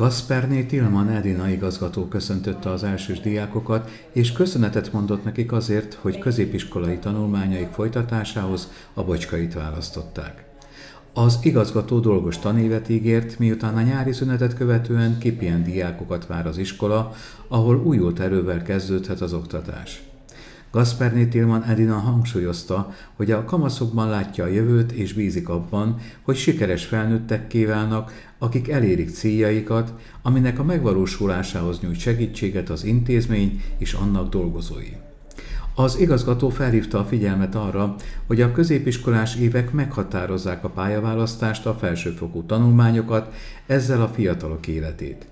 Gasperné Tilman Edina igazgató köszöntötte az elsős diákokat, és köszönetet mondott nekik azért, hogy középiskolai tanulmányaik folytatásához a bocskait választották. Az igazgató dolgos tanévet ígért, miután a nyári szünetet követően kipien diákokat vár az iskola, ahol újult erővel kezdődhet az oktatás. Gasperné Tilman Edina hangsúlyozta, hogy a kamaszokban látja a jövőt és bízik abban, hogy sikeres felnőttek kívánnak, akik elérik céljaikat, aminek a megvalósulásához nyújt segítséget az intézmény és annak dolgozói. Az igazgató felhívta a figyelmet arra, hogy a középiskolás évek meghatározzák a pályaválasztást, a felsőfokú tanulmányokat, ezzel a fiatalok életét.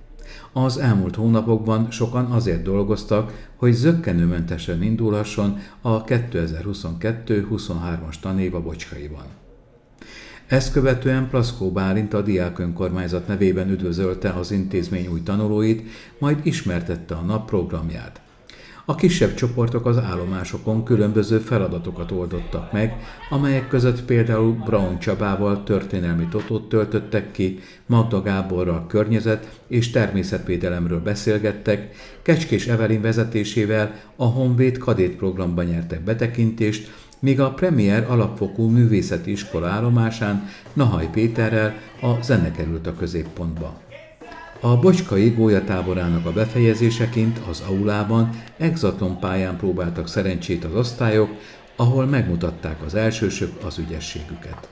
Az elmúlt hónapokban sokan azért dolgoztak, hogy zöggenőmentesen indulhasson a 2022-23-as tanév a Bocskaiban. Ezt követően Plaszkó Bálint a diák önkormányzat nevében üdvözölte az intézmény új tanulóit, majd ismertette a nap programját. A kisebb csoportok az állomásokon különböző feladatokat oldottak meg, amelyek között például Brown Csabával történelmi totót töltöttek ki, Magda Gáborral környezet és természetvédelemről beszélgettek, Kecskés Evelin vezetésével a Honvéd kadét programban nyertek betekintést, míg a Premier alapfokú művészeti iskola állomásán Nahaj Péterrel a zene került a középpontba. A Bocskai gólyatáborának a befejezéseként az aulában exaton pályán próbáltak szerencsét az osztályok, ahol megmutatták az elsősök az ügyességüket.